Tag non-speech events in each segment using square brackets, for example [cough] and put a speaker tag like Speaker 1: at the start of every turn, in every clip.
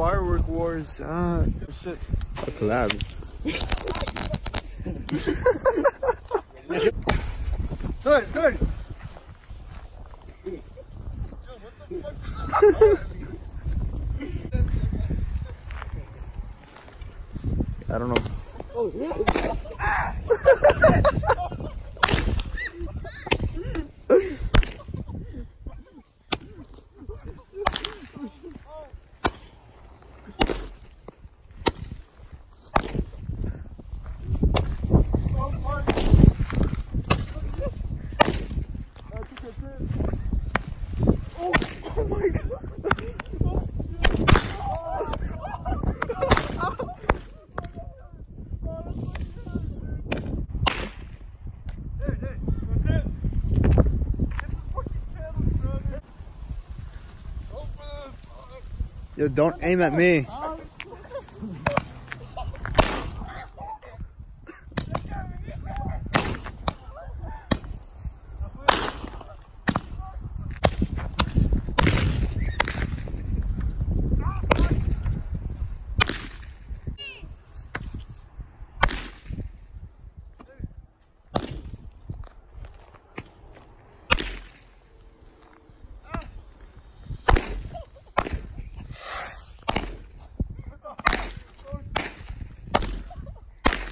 Speaker 1: firework wars. Uh, shit.
Speaker 2: A collab.
Speaker 1: Good, good.
Speaker 2: I [laughs] don't know. Yo, don't aim at me.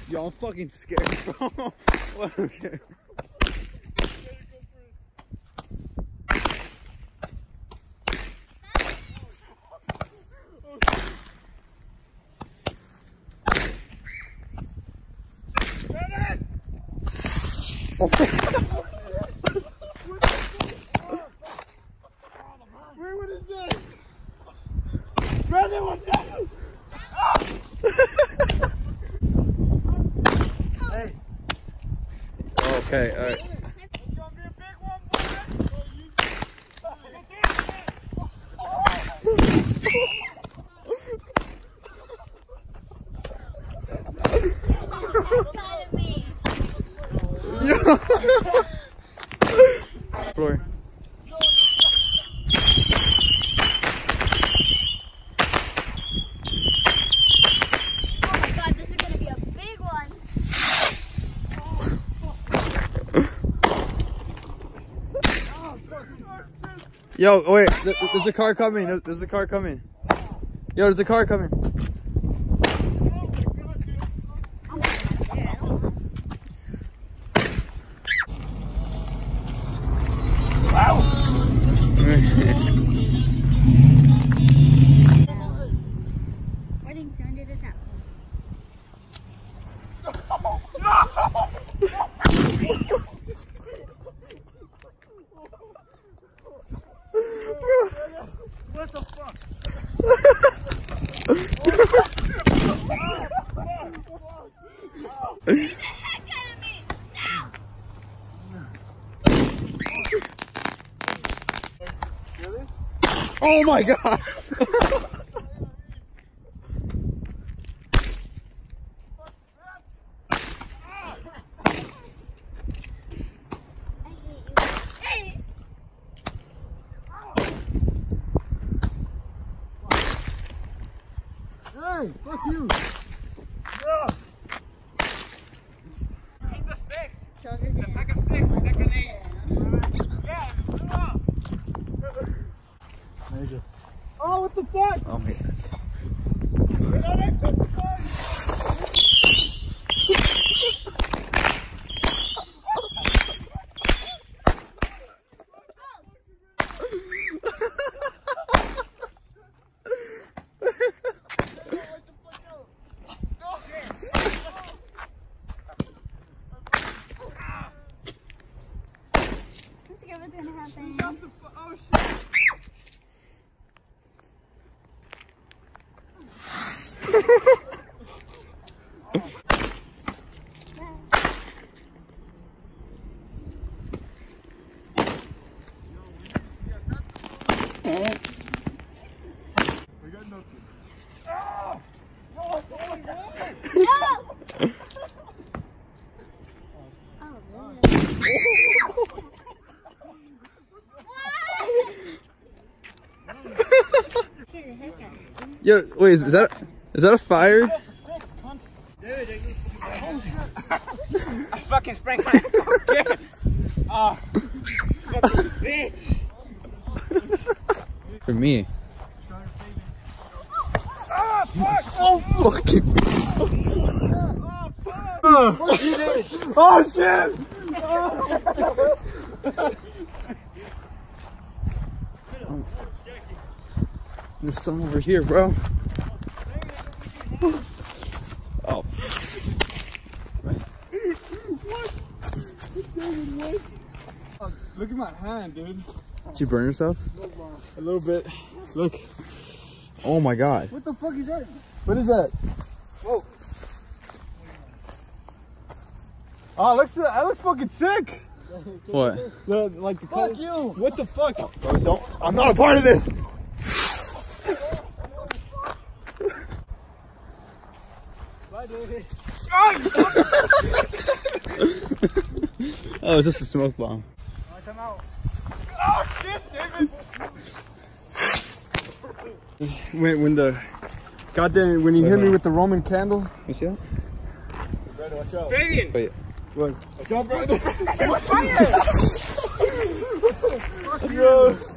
Speaker 2: Yo, I'm fucking scared, bro. [laughs] okay.
Speaker 1: Where what is that? Brother, what's that? hey, [laughs]
Speaker 2: Okay, alright.
Speaker 1: it's gonna be a big one, boy.
Speaker 2: Floor.
Speaker 3: Oh my god, this is gonna be a big one.
Speaker 2: Yo, wait, th- th- there's a car coming. There's a car coming. Yo, there's a car coming.
Speaker 3: Ready? Don't do this out.
Speaker 1: What the fuck?
Speaker 3: Heck out of me! Now!
Speaker 2: Oh my god!
Speaker 3: Hey,
Speaker 1: fuck you. Yeah. Eat the stick.
Speaker 3: Shoulder down.
Speaker 1: Like a stick, like an eight. Yeah, come on.
Speaker 2: Major.
Speaker 1: Oh, what the fuck?
Speaker 2: Oh my god.
Speaker 1: No, they took the gun.
Speaker 3: I'm scared what's gonna happen.
Speaker 1: Oh [laughs] shit.
Speaker 3: No! Oh, really? What? Scared the heck out of me.
Speaker 2: Yo, wait, is that is that a fire?
Speaker 1: I fucking sprained my ankle again. Oh, fucking bitch. Ah.
Speaker 2: For me.
Speaker 1: Oh, fuck.
Speaker 2: Oh fucking.
Speaker 1: Oh, shit. Oh.
Speaker 2: There's some over here, bro. Oh.
Speaker 4: Look at my hand, dude.
Speaker 2: Did you burn yourself?
Speaker 4: A little bit. Look.
Speaker 2: Oh my god.
Speaker 4: What the fuck is that? What is that? Whoa. Oh, looks that looks fucking sick.
Speaker 2: What?
Speaker 4: The, like the fuck you. What the fuck?
Speaker 2: Bro, don't. I'm not a part of this.
Speaker 4: Bye, David. [laughs]
Speaker 2: Oh, it's just a smoke bomb.
Speaker 4: Come out. Oh shit, David. when when the goddamn when he hit me with the Roman candle.
Speaker 2: You see that?
Speaker 4: watch out.
Speaker 1: Fabian.
Speaker 2: Wait.
Speaker 4: What? Watch out, brother.
Speaker 1: What's fire? [laughs]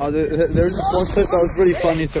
Speaker 2: Oh, there, there there was this one clip that was really funny. So.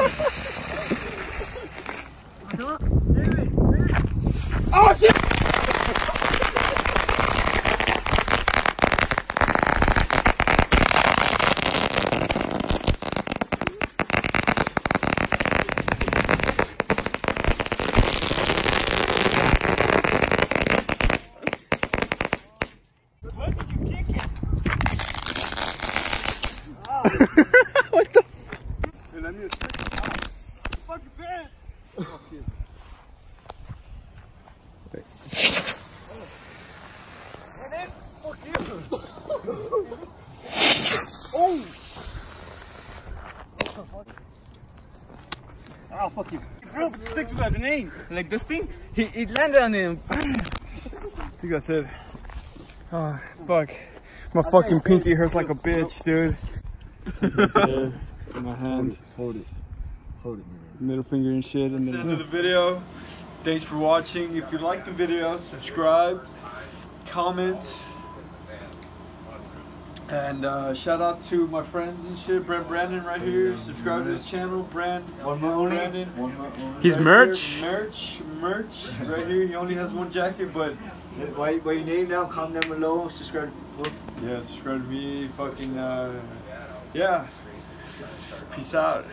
Speaker 2: Oh,
Speaker 4: fuck you. Bro, it sticks without the name. Like this thing, he, it landed on him. I think that's it. Oh, fuck. My fucking pinky hurts like a bitch, dude. In my hand.
Speaker 5: Hold it. Hold it, man.
Speaker 4: middle finger and shit. And then end of the video. Thanks for watching. If you like the video, subscribe, comment, and uh, shout out to my friends and shit. Brent Brandon right here. Subscribe to his channel. Brand.
Speaker 5: One more only.
Speaker 4: Brandon.
Speaker 5: One more only.
Speaker 4: He's
Speaker 5: Right
Speaker 4: merch.
Speaker 5: here.
Speaker 4: Merch. Merch. He's right here. He only has one jacket, but
Speaker 5: Write, write your name now? comment down below, subscribe.
Speaker 4: yeah, subscribe to me. Fucking uh, yeah. Peace out.